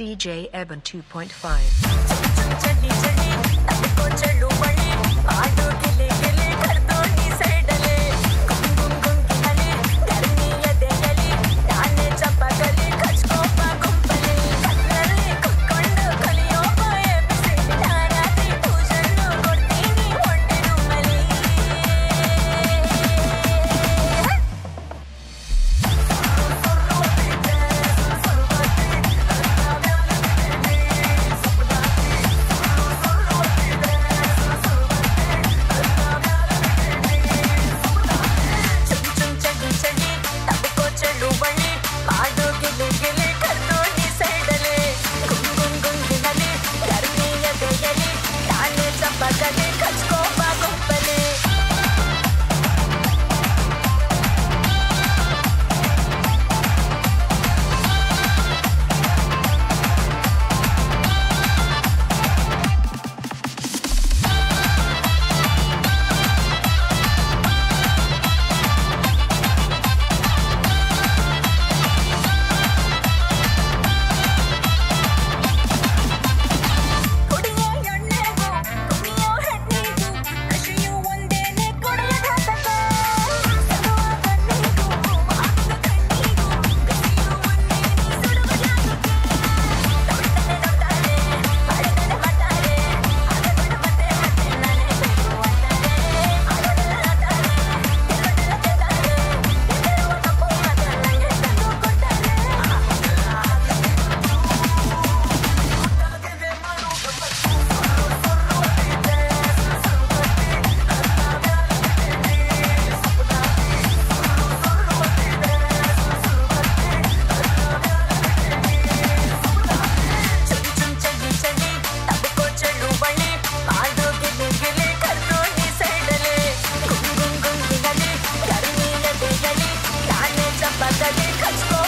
DJ Eben 2.5. Benden kaç